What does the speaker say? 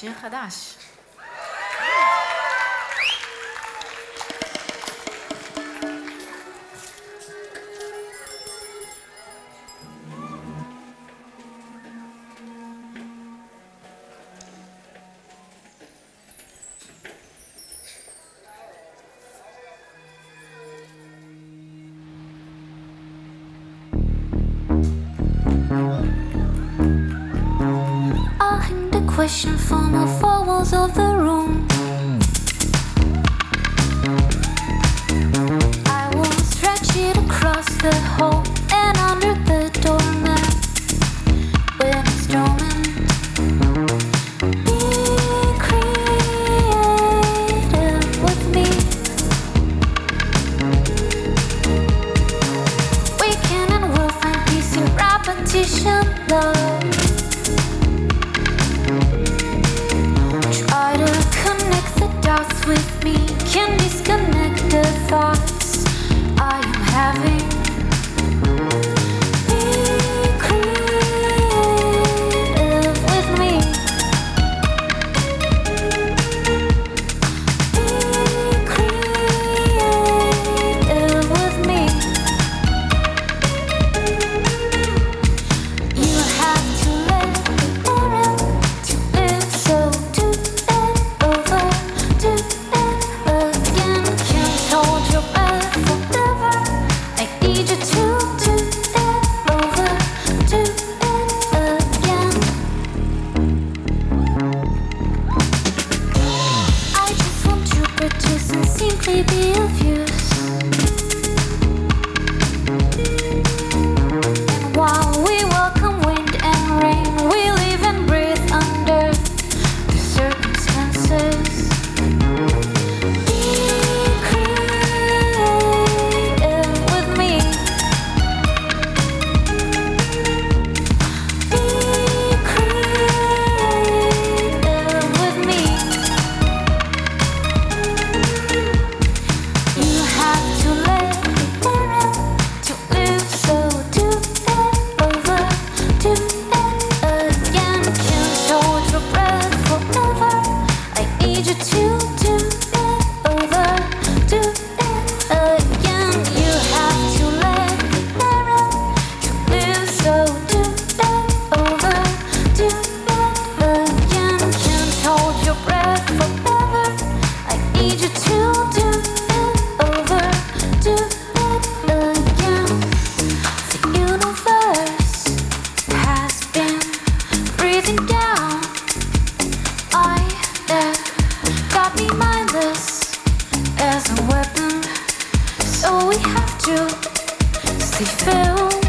שיר חדש. question from the four walls of the room. baby of you. need you to we have to stay filled.